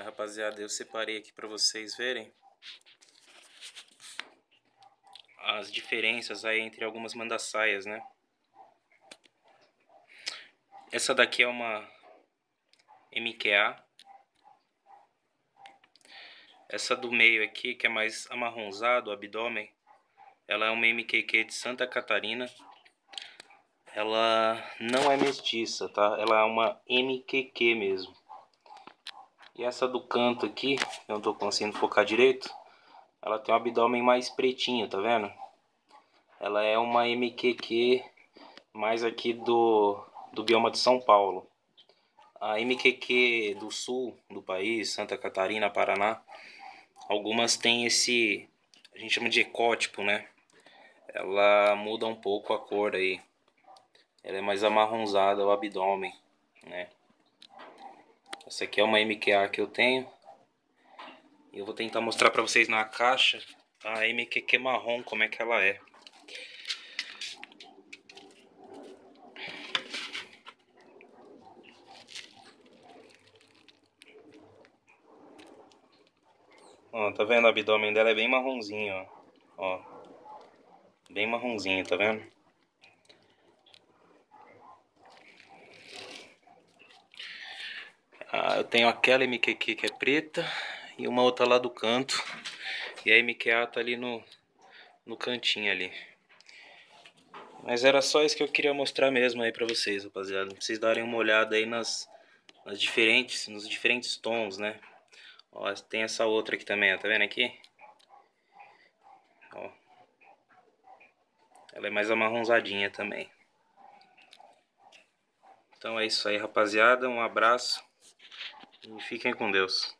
Rapaziada, eu separei aqui para vocês verem as diferenças aí entre algumas mandassaias, né? Essa daqui é uma MQA. Essa do meio aqui, que é mais amarronzado, o abdômen, ela é uma MQQ de Santa Catarina. Ela não é mestiça, tá? Ela é uma MQQ mesmo. E essa do canto aqui, eu não tô conseguindo focar direito, ela tem um abdômen mais pretinho, tá vendo? Ela é uma MQQ mais aqui do, do bioma de São Paulo. A MQQ do sul do país, Santa Catarina, Paraná, algumas têm esse, a gente chama de ecótipo, né? Ela muda um pouco a cor aí. Ela é mais amarronzada o abdômen, né? Essa aqui é uma MQA que eu tenho. E eu vou tentar mostrar para vocês na caixa a MQQ marrom, como é que ela é. Ó, tá vendo? O abdômen dela é bem marronzinho, ó. ó. Bem marronzinho, tá vendo? Ah, eu tenho aquela MQQ que é preta e uma outra lá do canto. E a MQA tá ali no, no cantinho ali. Mas era só isso que eu queria mostrar mesmo aí pra vocês, rapaziada. Pra vocês darem uma olhada aí nas, nas diferentes, nos diferentes tons, né? Ó, tem essa outra aqui também, ó, tá vendo aqui? Ó. Ela é mais amarronzadinha também. Então é isso aí, rapaziada. Um abraço. E fiquem com Deus.